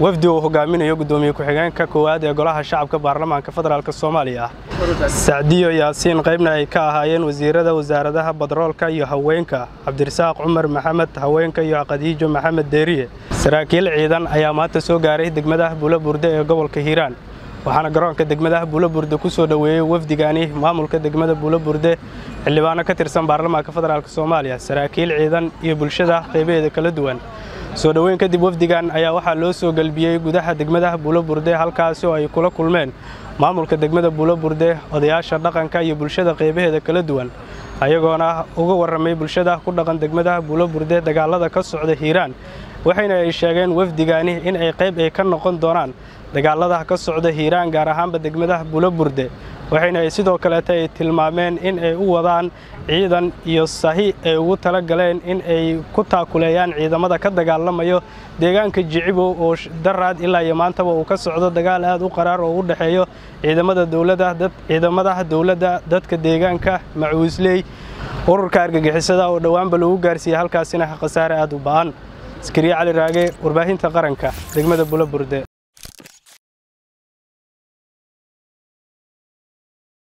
wafdi uu hogaaminayo guddoomiye ku-xigeenka koowaad ee golaha shacabka baarlamaanka federaalk soomaaliya. Sacdiyo yaasiin qaybna ay ka ahaayeen wasiirada wasaaradaha badroolka iyo haweenka cabdirasaaq cumar maxamed haweenka iyo khadiijo maxamed deeriye. Saraakiil ciidan ayaa maanta soo gaaray degmadaha buulaburde ee gobolka hiiraan waxaana garoonka degmadaha buulaburde ku soo dhoweeyey wafdigani maamulka degmada buulaburde xildhibaano ka tirsan baarlamaanka federaalk soomaaliya. Saraakiil ciidan iyo bulshada qaybaheeda kala duwan soo dhoweyn kadib wafdigan ayaa waxaa loo soo gelbiyey gudaha degmadaha buulaburde halkaasi oo ay kula kulmeen maamulka degmada buulaburde odayaasha dhaqanka iyo bulshada qaybaheeda kala duwan. Ayagoona uga warramay bulshada ku dhaqan degmadaha buulaburde dagaalada ka socda hiiraan waxayna ay sheegeen wafdigani in ay qayb ay ka noqon doonaan dagaalada ka socda hiiraan gaar ahaanba degmadaha buulaburde waxayna ay sidoo kaleeta ay tilmaameen in ay u wadaan ciidan iyo sahi ay ugu tala galeen in ay ku taakuleeyaan ciidamada ka dagaalamayo deegaanka jicibow oo daraad ilaa iyo maantaba uu ka socdo dagaal aad u qaraar oo u dhexeeyo ciidamada dowladda ciidamadaha dowladda dadka deegaanka macuusley ururka argagixisada oo dhowaanba lagu gaarsiiyey halkaasina khasaare aad u ba'an. Askariye cali raage warbaahinta qaranka degmada buulaburde